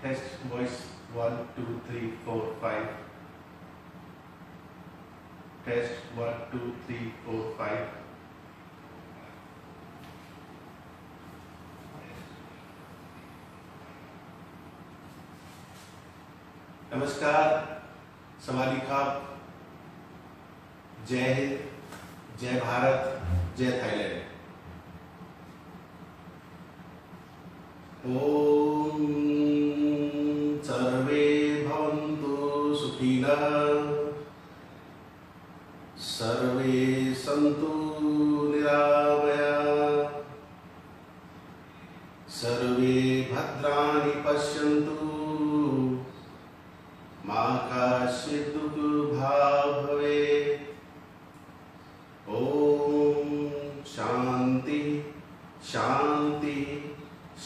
Test voice 1, 2, 3, 4, 5. Test 1, 2, 3, 4, 5. नमस्कार सवाली खाब जय हिंद जय भारत जय थाईलैंड ओ oh.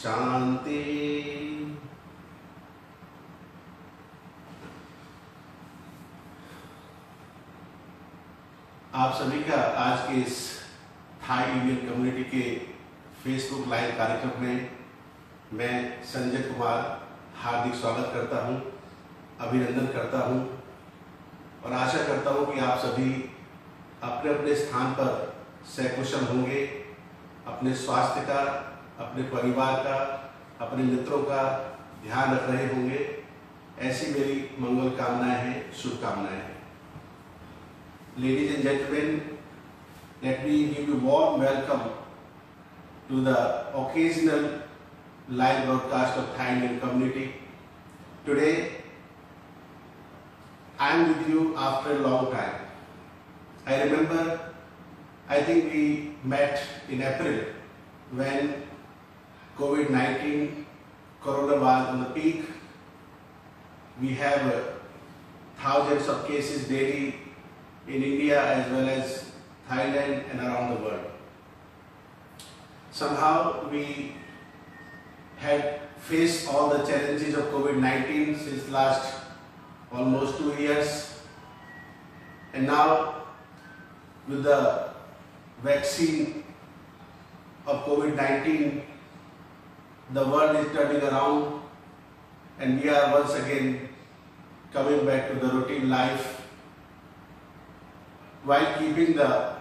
शांति। आप सभी का आज के इस थाई इंडियन कम्युनिटी के फेसबुक लाइव कार्यक्रम में मैं संजय कुमार हार्दिक स्वागत करता हूँ, अभिनंदन करता हूँ और आशा करता हूँ कि आप सभी अपने अपने स्थान पर सकुशल होंगे अपने स्वास्थ्य का अपने परिवार का, अपने मित्रों का ध्यान रख रहे होंगे। ऐसी मेरी मंगल कामनाएँ हैं, शुभकामनाएँ हैं। Ladies and gentleman let me give you warm welcome to the occasional live broadcast of Thai Indian community today I am with you after long time I remember I think we met in April when COVID-19 corona was on the peak. We have uh, thousands of cases daily in India as well as Thailand and around the world. Somehow we had faced all the challenges of COVID-19 since last almost two years and now with the vaccine of COVID-19 the world is turning around and we are once again coming back to the routine life while keeping the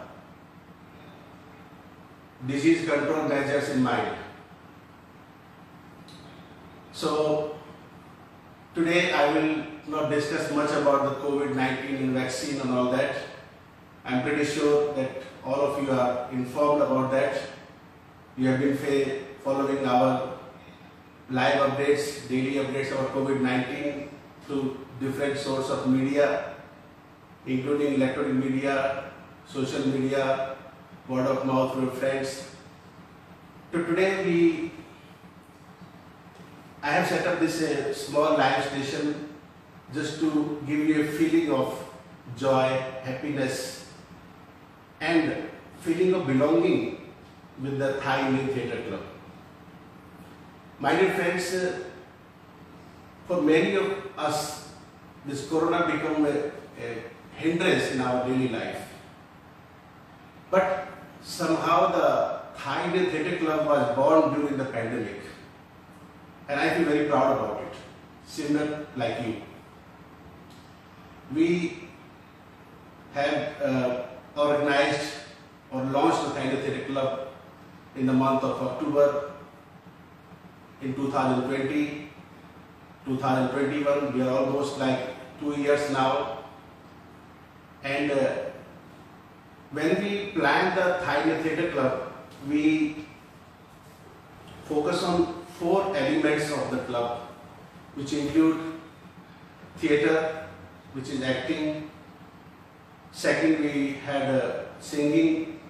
disease control measures in mind. So today I will not discuss much about the COVID-19 and vaccine and all that. I'm pretty sure that all of you are informed about that. You have been following our live updates, daily updates about COVID-19 through different sources of media, including electronic media, social media, word of mouth from friends. So today we, I have set up this uh, small live station just to give you a feeling of joy, happiness, and feeling of belonging with the Thai Indian Theatre Club. My dear friends, uh, for many of us, this corona become a, a hindrance in our daily life. But somehow the Thai Theatre Club was born during the pandemic. And I feel very proud about it, similar like you. We have uh, organized or launched the Thai Theatre Club in the month of October in 2020, 2021. We are almost like two years now. And uh, when we planned the Thai Indian Theatre Club, we focus on four elements of the club, which include theatre, which is acting. Second, we had uh, singing.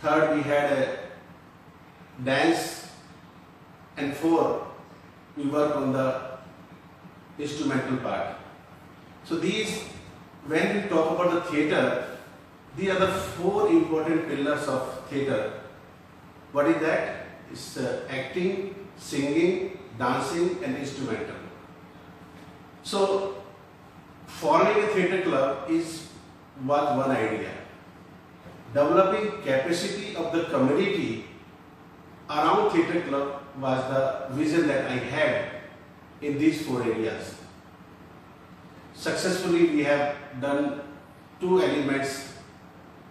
Third, we had a dance. And four, we work on the instrumental part. So these, when we talk about the theatre, these are the four important pillars of theatre. What is that? It's uh, acting, singing, dancing, and instrumental. So, forming a theatre club is was one idea. Developing capacity of the community around theatre club was the vision that I had in these four areas. Successfully, we have done two elements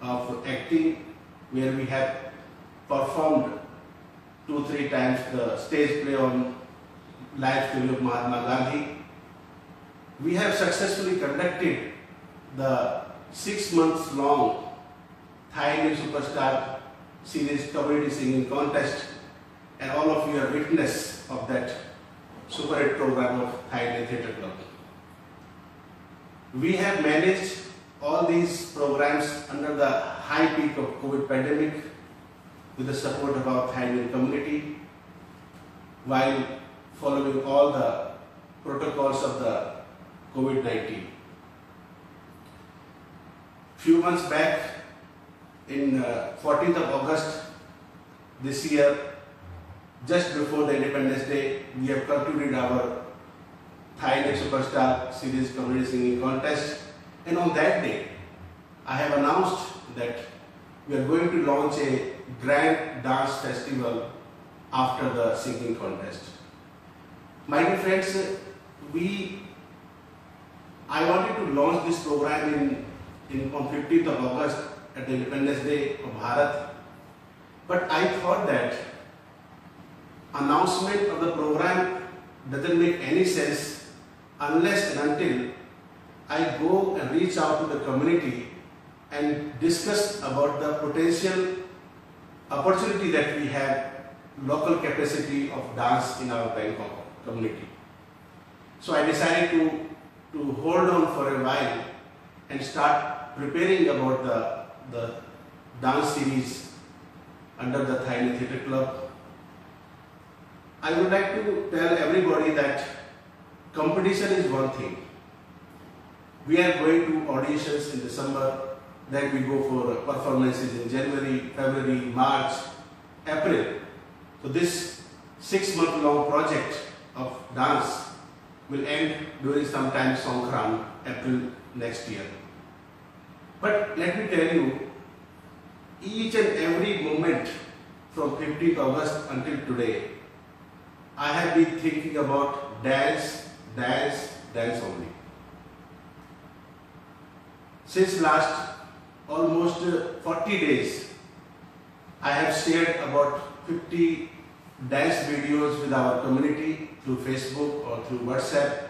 of acting where we have performed two, three times the stage play on life of Mahatma Gandhi. We have successfully conducted the six months long Thai Superstar series community singing contest and all of you are witness of that super hit program of Thai Indian Theatre Club. We have managed all these programs under the high peak of COVID pandemic with the support of our Thai Indian community while following all the protocols of the COVID-19. Few months back, in uh, 14th of August this year, just before the Independence Day, we have concluded our Thai Indian Superstar Series Community Singing Contest. And on that day, I have announced that we are going to launch a grand dance festival after the singing contest. My dear friends, we I wanted to launch this program in, in on 15th of August at the Independence Day of Bharat. But I thought that announcement of the program doesn't make any sense unless and until I go and reach out to the community and discuss about the potential opportunity that we have local capacity of dance in our Bangkok community. So I decided to, to hold on for a while and start preparing about the, the dance series under the Thai Theatre Club. I would like to tell everybody that competition is one thing. We are going to auditions in December, then we go for performances in January, February, March, April. So this six month long project of dance will end during sometime Songkran, April next year. But let me tell you, each and every moment from 15th August until today, I have been thinking about dance, dance, dance only. Since last almost 40 days, I have shared about 50 dance videos with our community through Facebook or through WhatsApp.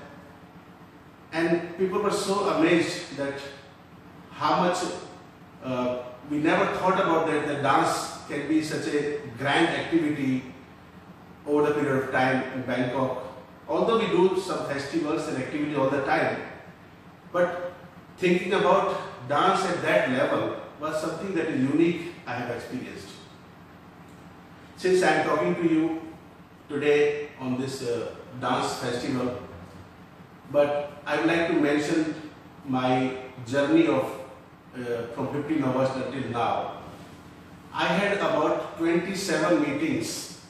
And people were so amazed that how much uh, we never thought about that the dance can be such a grand activity over the period of time in Bangkok. Although we do some festivals and activity all the time, but thinking about dance at that level was something that is unique I have experienced. Since I am talking to you today on this uh, dance festival, but I would like to mention my journey of uh, from 15 August until now. I had about 27 meetings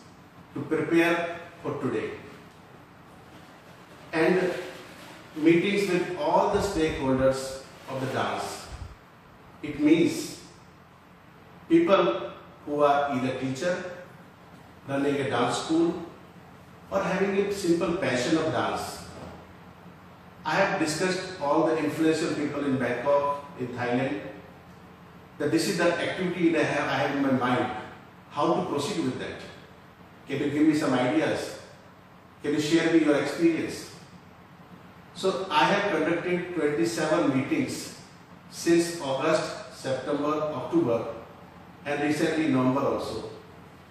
to prepare for today. And meetings with all the stakeholders of the dance. It means people who are either teacher, running a dance school, or having a simple passion of dance. I have discussed all the influential people in Bangkok, in Thailand, that this is the activity that I have, I have in my mind. How to proceed with that? Can you give me some ideas? Can you share me your experience? So I have conducted 27 meetings since August, September, October and recently November also.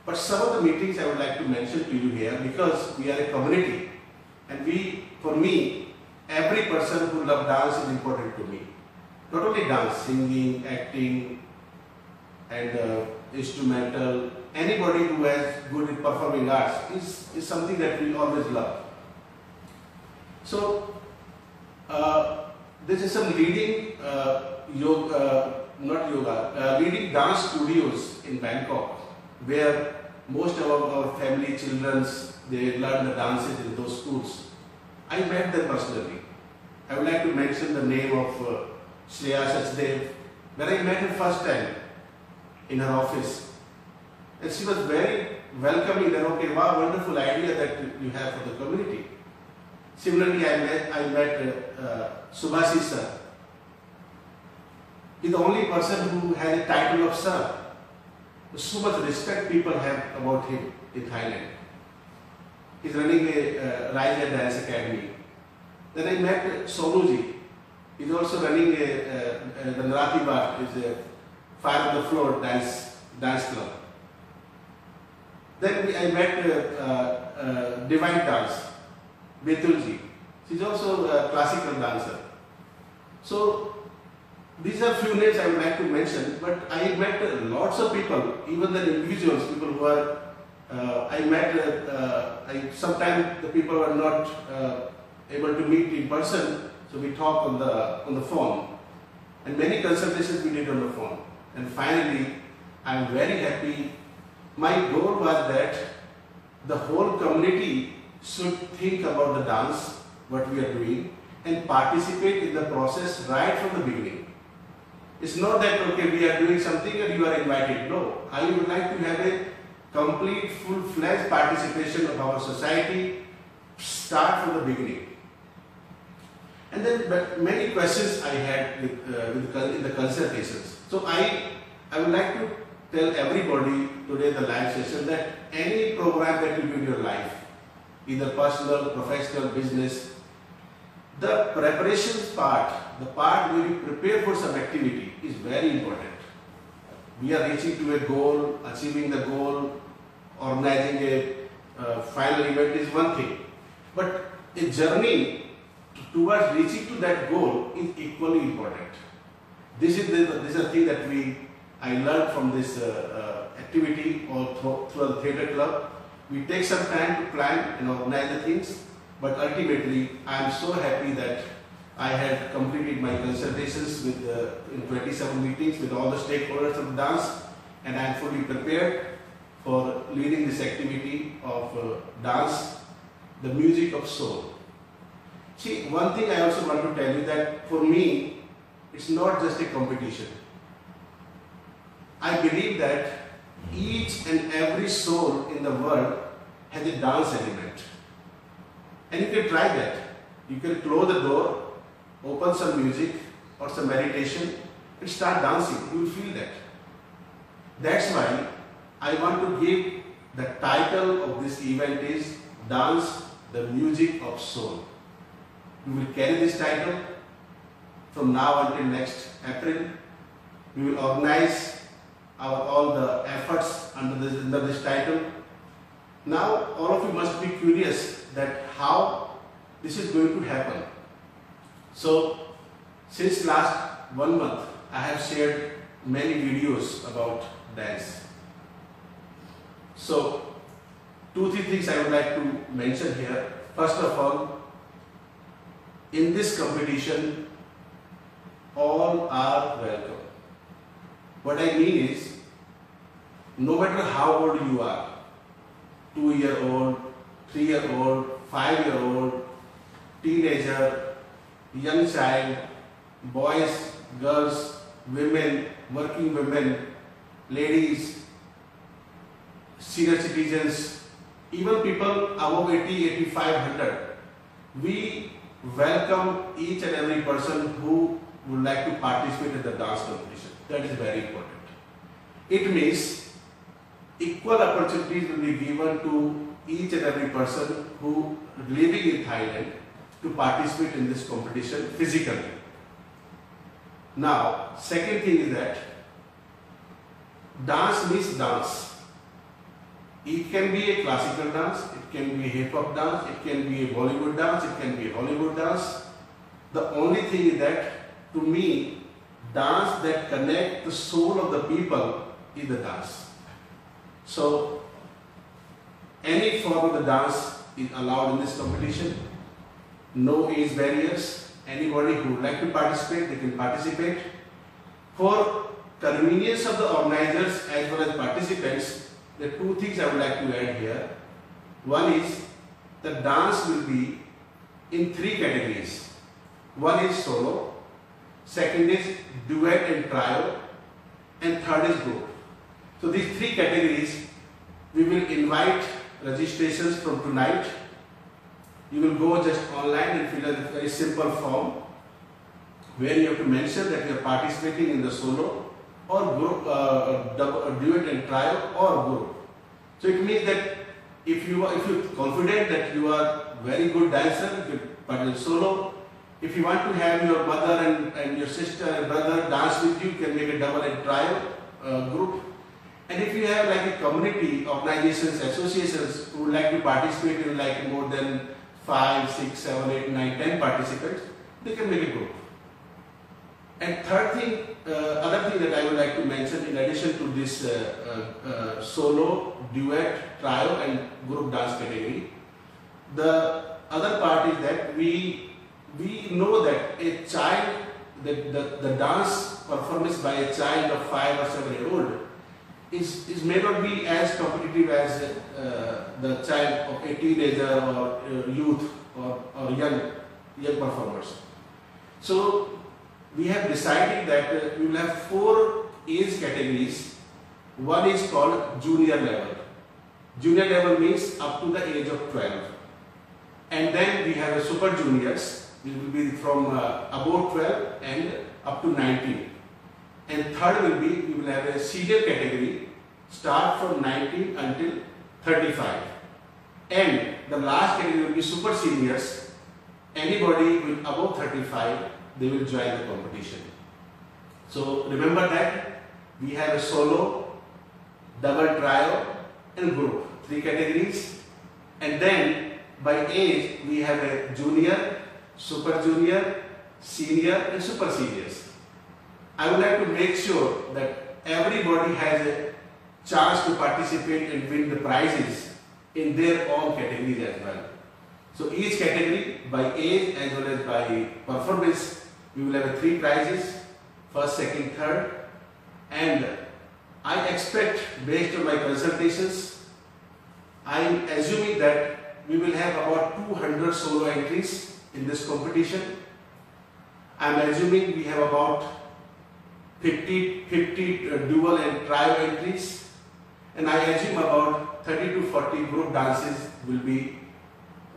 But some of the meetings I would like to mention to you here because we are a community and we, for me, every person who loves dance is important to me. Not only dance, singing, acting and uh, instrumental, anybody who has good in performing arts is, is something that we always love. So, uh, this is some leading uh, yoga, uh, not yoga, uh, leading dance studios in Bangkok where most of our family children's they learn the dances in those schools. I met them personally. I would like to mention the name of uh, Shreya Sachdev, when I met her first time in her office. And she was very welcoming that, okay, wow, wonderful idea that you have for the community. Similarly, I met, I met uh, uh, Subhashi sir. He's the only person who has a title of sir. So much respect people have about him in Thailand. He's running a uh, Dance Academy. Then I met Sonuji. He's also running a, a, a the Narati Bar, is a fire on the floor dance dance club. Then we, I met uh, uh, Divine Dance, Betulji. She's also a classical dancer. So these are few names I would like to mention, but I met lots of people, even the individuals, people who are, uh, I met, uh, uh, sometimes the people were not uh, able to meet in person, so we talked on the, on the phone. And many consultations we did on the phone. And finally, I am very happy. My goal was that the whole community should think about the dance, what we are doing, and participate in the process right from the beginning. It's not that, okay, we are doing something and you are invited. No, I would like to have a complete, full-fledged participation of our society, start from the beginning. And then many questions I had with, uh, with in the consultations. So I, I would like to tell everybody today the live session that any program that you do in your life, either personal, professional, business, the preparations part, the part where you prepare for some activity is very important. We are reaching to a goal, achieving the goal, organizing a uh, final event is one thing. But a journey towards reaching to that goal is equally important. This is the, this is a thing that we I learned from this uh, uh, activity or through, through the theatre club. We take some time to plan and organize the things, but ultimately I am so happy that I had completed my consultations with uh, in 27 meetings with all the stakeholders of dance, and I am fully prepared for leading this activity of uh, dance, the music of soul. See, one thing I also want to tell you that for me, it's not just a competition. I believe that each and every soul in the world has a dance element. And you can try that. You can close the door, open some music or some meditation and start dancing. You will feel that. That's why I want to give the title of this event is Dance the Music of Soul. We will carry this title from now until next April. We will organize our all the efforts under this, under this title. Now all of you must be curious that how this is going to happen. So since last one month I have shared many videos about dance. So two three things I would like to mention here. First of all, in this competition, all are welcome. What I mean is, no matter how old you are, two year old, three year old, five year old, teenager, young child, boys, girls, women, working women, ladies, senior citizens, even people above 80, 85, 100, we welcome each and every person who would like to participate in the dance competition. That is very important. It means equal opportunities will be given to each and every person who living in Thailand to participate in this competition physically. Now, second thing is that dance means dance. It can be a classical dance, it can be a hip hop dance, it can be a Bollywood dance, it can be a Hollywood dance. The only thing is that to me, dance that connect the soul of the people is the dance. So, any form of the dance is allowed in this competition. No age barriers. Anybody who would like to participate, they can participate. For convenience of the organizers as well as participants, the two things I would like to add here. One is the dance will be in three categories. One is solo, second is duet and trio, and third is group. So these three categories, we will invite registrations from tonight you will go just online and fill a very simple form where you have to mention that you are participating in the solo or group, uh, duet and trio or group. So it means that if you are if you're confident that you are very good dancer, but in solo, if you want to have your mother and, and your sister and brother dance with you, you can make a double and trio uh, group. And if you have like a community, organizations, associations who would like to participate in like more than five, six, seven, eight, nine, ten participants, they can make a group. And third thing, uh, other thing that I would like to mention in addition to this uh, uh, uh solo, duet, trio and group dance category, the other part is that we we know that a child, the, the, the dance performance by a child of five or seven year old is, is may not be as competitive as uh, the child of a teenager or uh, youth or, or young, young performers. So we have decided that uh, we will have four age categories. One is called junior level. Junior level means up to the age of 12. And then we have a super juniors, which will be from uh, above 12 and up to 19. And third will be, we will have a senior category, start from 19 until 35. And the last category will be super seniors. Anybody with above 35, they will join the competition. So remember that we have a solo, double trio and group, three categories. And then by age, we have a junior, super junior, senior and super seniors. I would like to make sure that everybody has a chance to participate and win the prizes in their own categories as well. So each category by age as well as by performance, we will have three prizes, first, second, third and I expect based on my consultations, I am assuming that we will have about 200 solo entries in this competition. I am assuming we have about 50, 50 uh, dual and trio entries. And I assume about 30 to 40 group dances will be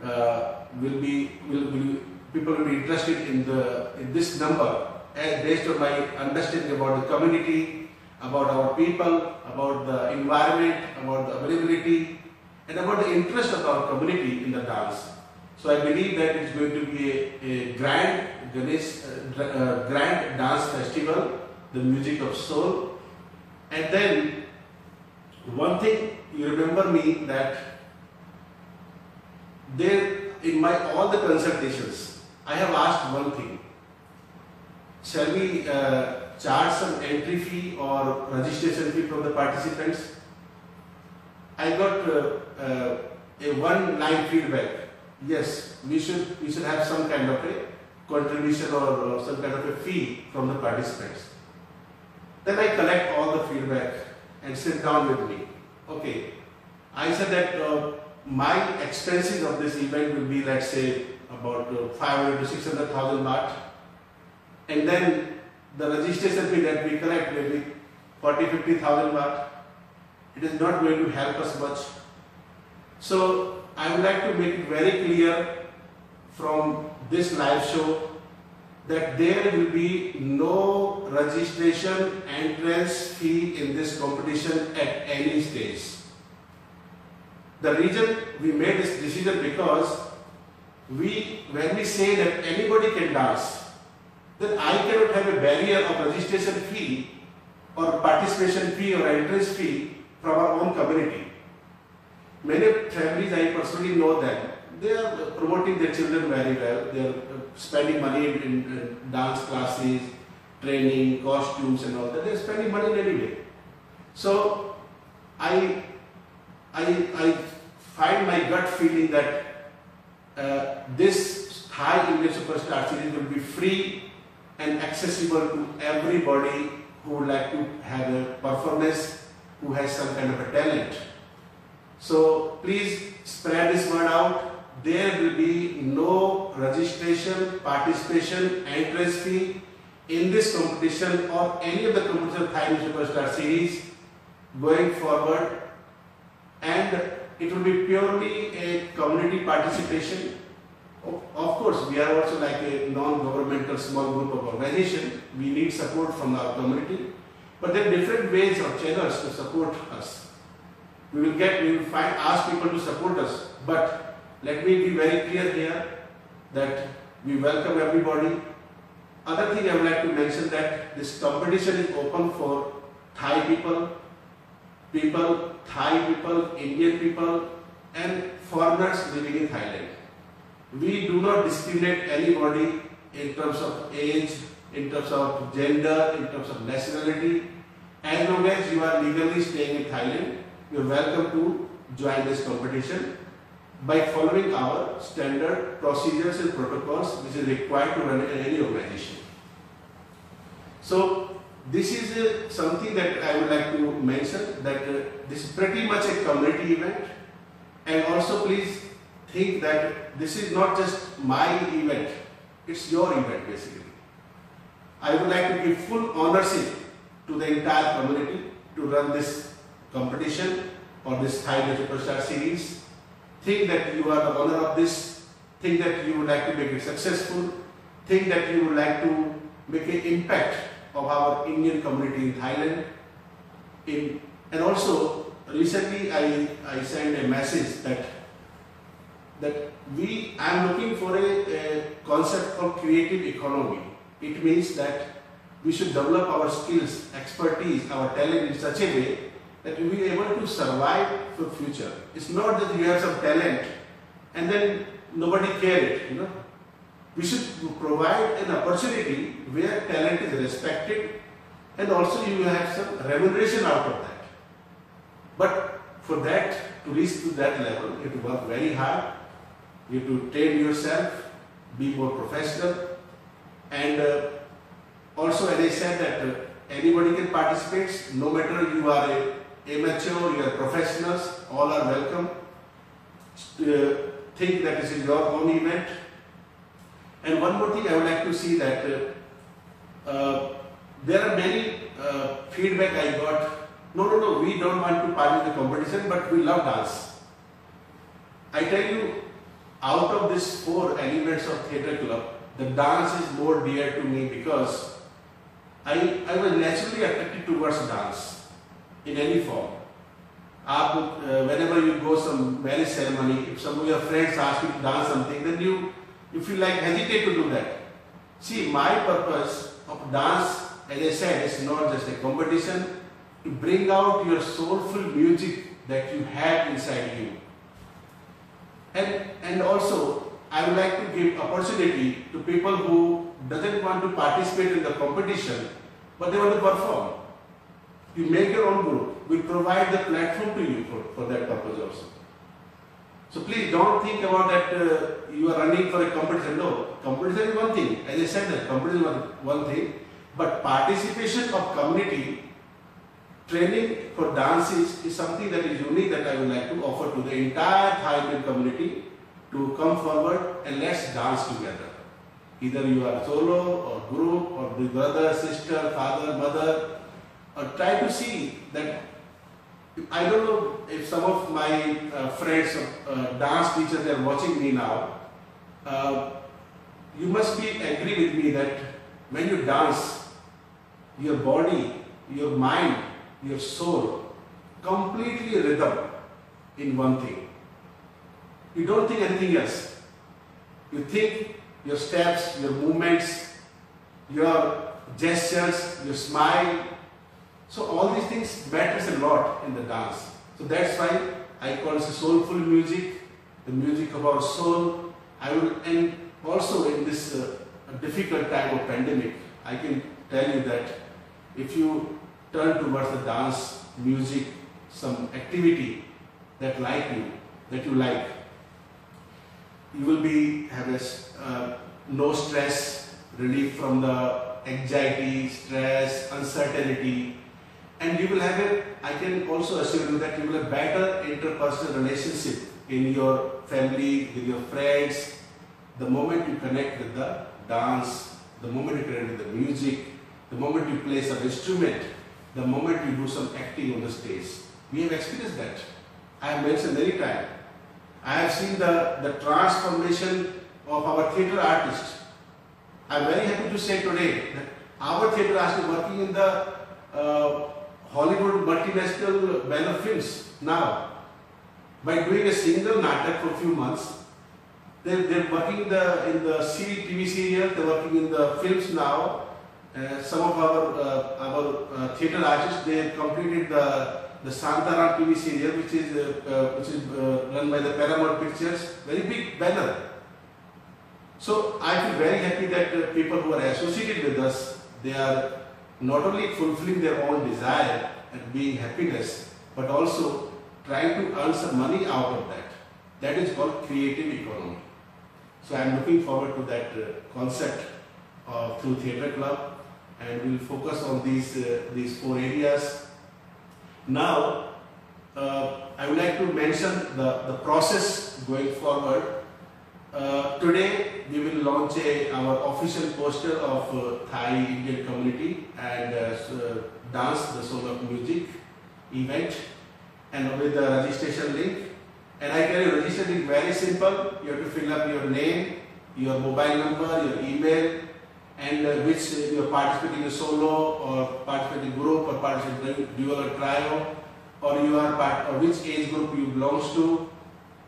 uh, will be will, will people will be interested in the in this number. Based on my understanding about the community, about our people, about the environment, about the availability and about the interest of our community in the dance. So I believe that it's going to be a, a grand Ganesh, uh, uh, grand dance festival the music of soul. And then one thing you remember me that there in my all the consultations I have asked one thing. Shall we uh, charge some entry fee or registration fee from the participants? I got uh, uh, a one line feedback. Yes, we should we should have some kind of a contribution or, or some kind of a fee from the participants. Then I collect all the feedback and sit down with me. Okay, I said that uh, my expenses of this event will be let's say about uh, 500 to 600,000 baht and then the registration fee that we collect may be 40 50,000 baht. It is not going to help us much. So I would like to make it very clear from this live show that there will be no registration entrance fee in this competition at any stage. The reason we made this decision because we, when we say that anybody can dance, then I cannot have a barrier of registration fee or participation fee or entrance fee from our own community. Many families, I personally know them, they are promoting their children very well. They are spending money in, dance classes, training, costumes and all that. They're spending money in anyway. So I, I, I find my gut feeling that uh, this Thai Indian Superstar series will be free and accessible to everybody who would like to have a performance, who has some kind of a talent. So please spread this word out there will be no registration, participation, entrance fee in this competition or any of the competition Thai Superstar series going forward and it will be purely a community participation Of course, we are also like a non-governmental small group of organization. We need support from our community, but there are different ways or channels to support us. We will get, we will find, ask people to support us, but let me be very clear here that we welcome everybody. Other thing I would like to mention that this competition is open for Thai people, people, Thai people, Indian people, and foreigners living in Thailand. We do not discriminate anybody in terms of age, in terms of gender, in terms of nationality. As long as you are legally staying in Thailand, you are welcome to join this competition by following our standard procedures and protocols which is required to run any organization. So this is uh, something that I would like to mention that uh, this is pretty much a community event and also please think that this is not just my event, it's your event basically. I would like to give full ownership to the entire community to run this competition or this Thai Superstar series. Think that you are the owner of this, think that you would like to make it successful, think that you would like to make an impact of our Indian community in Thailand. In, and also recently I, I sent a message that that we I am looking for a, a concept of creative economy. It means that we should develop our skills, expertise, our talent in such a way that we will be able to survive for future. It's not that you have some talent and then nobody care it, you know. We should provide an opportunity where talent is respected and also you have some remuneration out of that. But for that, to reach to that level, you have to work very hard, you have to train yourself, be more professional and uh, also as I said that uh, anybody can participate, no matter you are a amateur, you are professionals, all are welcome. Uh, think that this is your own event. And one more thing I would like to see that uh, uh, there are many uh, feedback I got. No, no, no, we don't want to participate in the competition, but we love dance. I tell you, out of these four elements of theatre club, the dance is more dear to me because I, I was naturally attracted towards dance in any form. आप uh, whenever you go some marriage ceremony, if some of your friends ask you to dance something, then you you feel like hesitate to do that. See, my purpose of dance, as I said, is not just a competition to bring out your soulful music that you have inside you. And and also, I would like to give opportunity to people who doesn't want to participate in the competition, but they want to perform. You make your own group. We provide the platform to you for, for that purpose also. So please don't think about that uh, you are running for a competition. No, competition is one thing. As I said, that competition is one, one thing. But participation of community training for dances is something that is unique that I would like to offer to the entire Thai community to come forward and let's dance together. Either you are solo or group or brother, sister, father, mother, or try to see that I don't know if some of my uh, friends, uh, dance teachers, they are watching me now. Uh, you must be agree with me that when you dance, your body, your mind, your soul completely rhythm in one thing. You don't think anything else. You think your steps, your movements, your gestures, your smile, so all these things matters a lot in the dance. So that's why I call it soulful music, the music of our soul. I will, and also in this uh, difficult time of pandemic, I can tell you that if you turn towards the dance, music, some activity that like you, that you like, you will be have a uh, no stress, relief from the anxiety, stress, uncertainty, and you will have a, I can also assure you that you will have better interpersonal relationship in your family, with your friends, the moment you connect with the dance, the moment you connect with the music, the moment you play some instrument, the moment you do some acting on the stage. We have experienced that. I have mentioned many times. I have seen the, the transformation of our theatre artists. I'm very happy to say today that our theatre artists working in the uh, Hollywood multinational banner films now. By doing a single natak for a few months, they're, they're working in the, in the TV serial, they're working in the films now. Uh, some of our, uh, our uh, theatre artists, they have completed the the Shantaram TV serial, which is uh, uh, which is uh, run by the Paramount Pictures, very big banner. So I feel very happy that people who are associated with us, they are not only fulfilling their own desire and being happiness, but also trying to earn some money out of that. That is called creative economy. So I am looking forward to that uh, concept through Theatre Club, and we'll focus on these uh, these four areas. Now, uh, I would like to mention the, the process going forward uh, today we will launch a, our official poster of uh, Thai Indian community and uh, so dance the soul of music event and with the registration link. And I tell you registration is very simple. You have to fill up your name, your mobile number, your email and uh, which uh, you are participating in solo or participating group or participating dual or trio or you are part or which age group you belongs to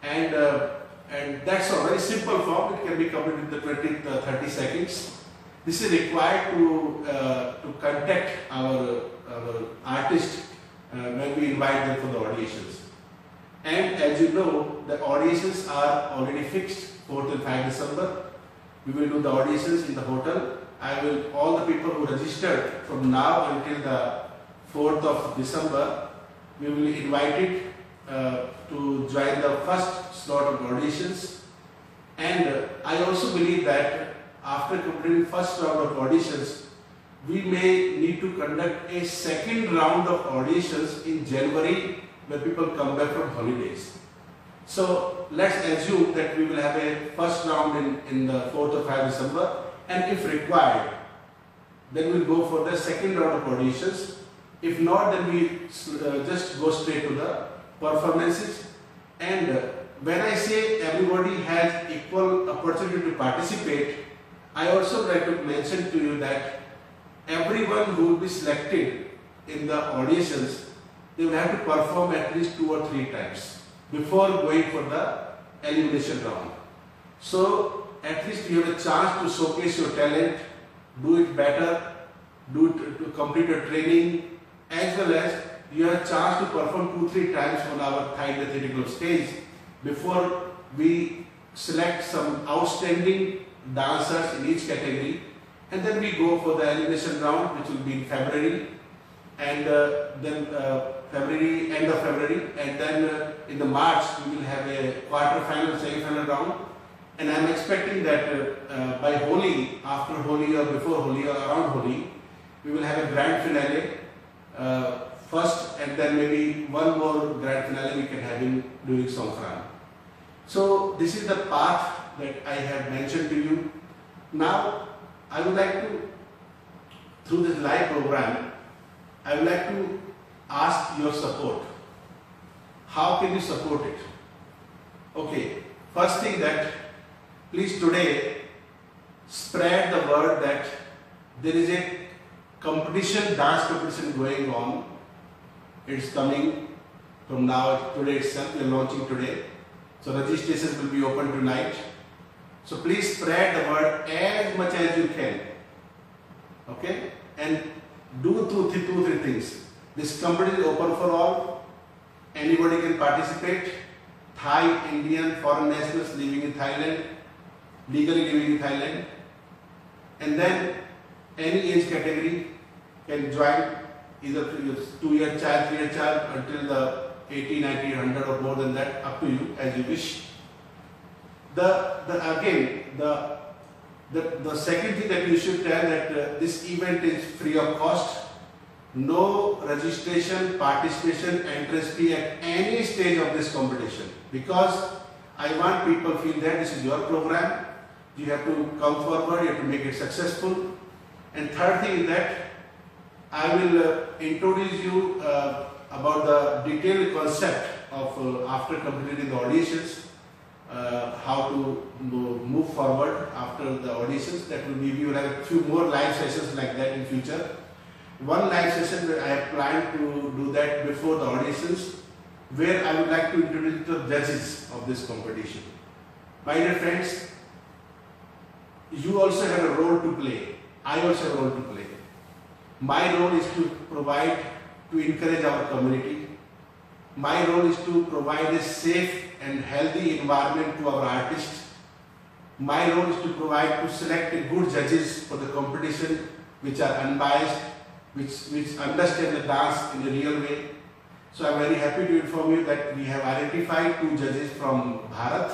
and uh, and that's a very simple form. It can be completed in the 20 uh, 30 seconds. This is required to, uh, to contact our, our artist uh, when we invite them for the auditions. And as you know, the auditions are already fixed, 4th and 5 December. We will do the auditions in the hotel. I will, all the people who registered from now until the 4th of December, we will invite it uh, to join the first slot of auditions. And I also believe that after completing first round of auditions, we may need to conduct a second round of auditions in January when people come back from holidays. So let's assume that we will have a first round in, in the 4th or 5th December and if required, then we'll go for the second round of auditions. If not, then we uh, just go straight to the performances and when I say everybody has equal opportunity to participate, I also like to mention to you that everyone who will be selected in the auditions, they will have to perform at least two or three times before going for the elimination round. So at least you have a chance to showcase your talent, do it better, do it to complete your training, as well as you have a chance to perform two, three times on our Thai Theatrical stage. Before we select some outstanding dancers in each category and then we go for the elimination round which will be in February. And uh, then uh, February, end of February and then uh, in the March we will have a quarter final, semi-final round. And I am expecting that uh, uh, by Holi, after Holi or before Holi or around Holi, we will have a grand finale uh, first and then maybe one more grand finale we can have in during Songkran. So this is the path that I have mentioned to you. Now I would like to, through this live program, I would like to ask your support. How can you support it? Okay, first thing that please today spread the word that there is a competition, dance competition going on. It's coming from now today itself. We are launching today. So registrations will be open tonight. So please spread the word as much as you can. Okay? And do two, three, two, three things. This company is open for all. Anybody can participate. Thai, Indian, foreign nationals living in Thailand, legally living in Thailand. And then any age category can join either two-year child, three-year child until the 80, 90, 100 or more than that, up to you as you wish. The, the again, the, the, the second thing that you should tell that uh, this event is free of cost. No registration, participation, entrance fee at any stage of this competition because I want people feel that this is your program. You have to come forward, you have to make it successful. And third thing is that I will uh, introduce you uh, about the detailed concept of uh, after completing the auditions how to move forward after the auditions. That will be, we will have a few more live sessions like that in future. One live session I have planned to do that before the auditions, where I would like to introduce the judges of this competition. My dear friends, you also have a role to play. I also have a role to play. My role is to provide, to encourage our community. My role is to provide a safe and healthy environment to our artists. My role is to provide, to select good judges for the competition which are unbiased, which, which understand the dance in a real way. So I'm very happy to inform you that we have identified two judges from Bharat.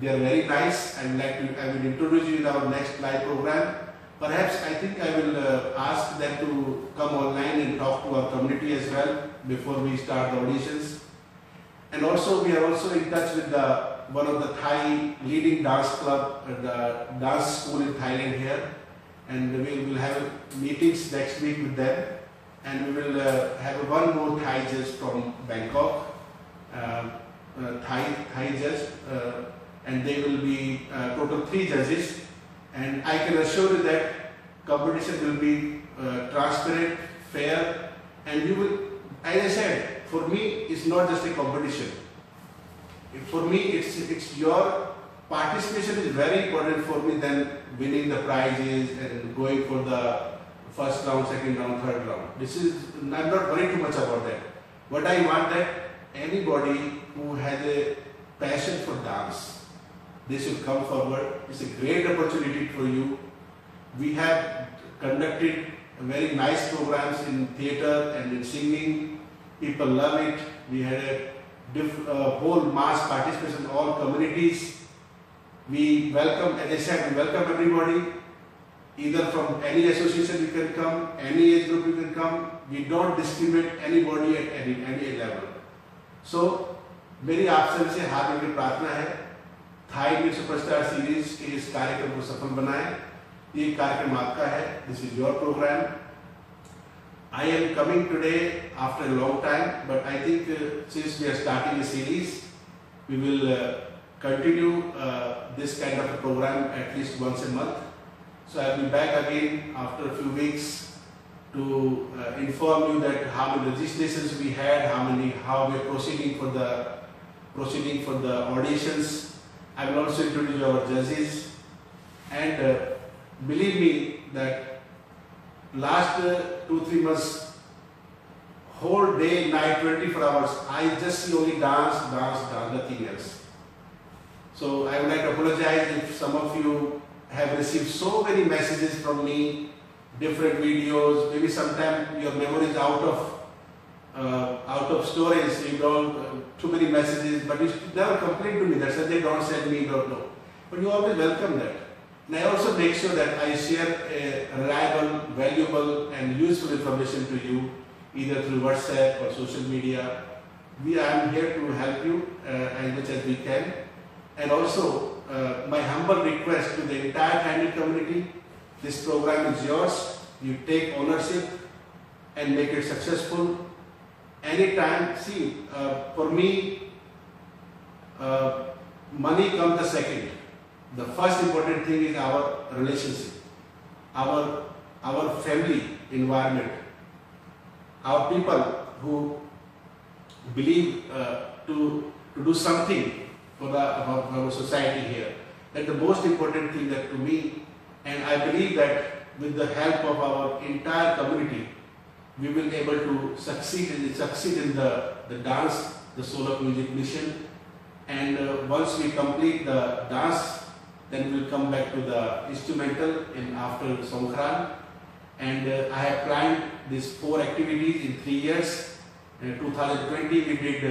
They are very nice. Would like to, I will introduce you in our next live program. Perhaps I think I will uh, ask them to come online and talk to our community as well before we start the auditions. And also we are also in touch with the, one of the Thai leading dance club, the dance school in Thailand here. And we will have meetings next week with them. And we will uh, have one more Thai judge from Bangkok, uh, uh Thai, Thai judge. Uh, and they will be uh, total three judges. And I can assure you that competition will be uh, transparent, fair, and you will, as I said, for me it's not just a competition. For me it's, it's your participation is very important for me than winning the prizes and going for the first round, second round, third round. This is, I'm not worried too much about that. What I want that anybody who has a passion for dance, they should come forward. It's a great opportunity for you. We have conducted very nice programs in theatre and in singing People love it. We had a diff, uh, whole mass participation, all communities. We welcome, as I said, we welcome everybody. Either from any association you can come, any age group you can come. We don't discriminate anybody at any, any level. So, मेरी आप सबसे हाथ में प्रार्थना है Thai में superstar series के इस कार्यक्रम को सफल बनाए। ये कार्यक्रम आपका है। This is your program I am coming today after long time but I think since we are starting a series we will continue this kind of program at least once a month so I be back again after few weeks to uh, inform you that how many registrations we had how many how we are proceeding for the proceeding for the auditions. I will also introduce our judges, and uh, believe me that last uh, two, three months, whole day, night, 24 hours, I just see only dance, dance, dance, nothing else. So I would like to apologize if some of you have received so many messages from me, different videos, maybe sometimes your memory is out of uh, out of storage, you don't, uh, too many messages, but you never complain to me that they don't send me, don't know. But you always welcome that. And I also make sure that I share a reliable, valuable and useful information to you either through WhatsApp or social media. We are here to help you uh, as much as we can. And also, uh, my humble request to the entire family community, this program is yours. You take ownership and make it successful. Anytime, see, uh, for me, uh, money comes the second. The first important thing is our relationship, our, our family environment, our people who believe uh, to, to do something for, the, for our society here. That's the most important thing that to me, and I believe that with the help of our entire community, we will be able to succeed in, succeed in the, the dance, the solo music mission. And uh, once we complete the dance then we'll come back to the instrumental in after Songkran. And uh, I have planned these four activities in three years. In 2020 we did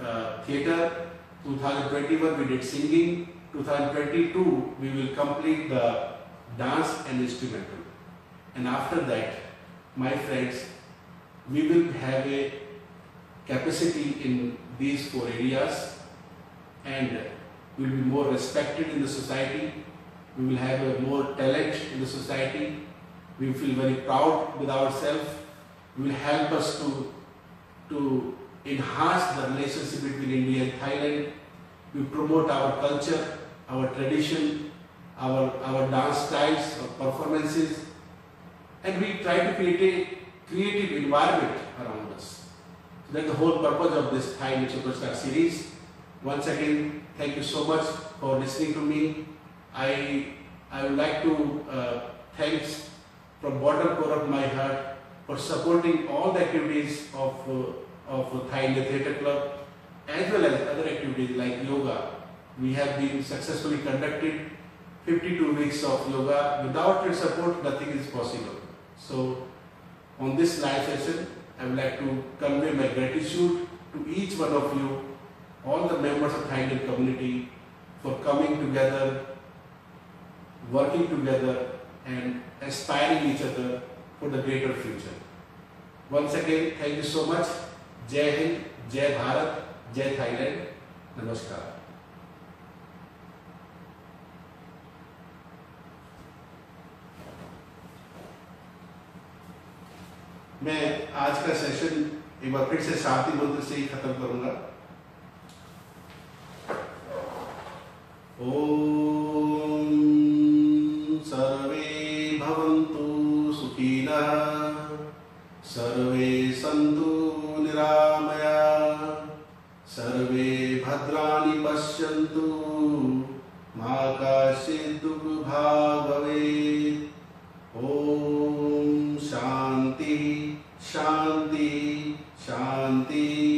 uh, uh, theatre, 2021 we did singing, 2022 we will complete the dance and instrumental. And after that, my friends, we will have a capacity in these four areas and we will be more respected in the society, we will have a more talent in the society, we will feel very proud with ourselves, we will help us to, to enhance the relationship between India and Thailand, we promote our culture, our tradition, our, our dance styles, our performances, and we try to create a creative environment around us. So that's the whole purpose of this Thai Lit Superstar series. Once again, thank you so much for listening to me. I, I would like to uh, thanks from bottom core of my heart for supporting all the activities of, uh, of Thai Theatre Club as well as other activities like yoga. We have been successfully conducted 52 weeks of yoga. Without your support, nothing is possible. So, on this live session, I would like to convey my gratitude to each one of you, all the members of Thai community, for coming together, working together, and aspiring each other for the greater future. Once again, thank you so much. Jai Hind, Jai Bharat, Jai Thailand. Namaskar. मैं आज का session एक बार फिर से शांति मंत्र से ही खत्म करूँगा। ओम सर्वे भवन्तु सुखिनः, सर्वे सन्तु निरामया, सर्वे भद्राणि पश्यन्तु, मा काचित् दुःखभाग् भवेत् ॐ शांति शांति।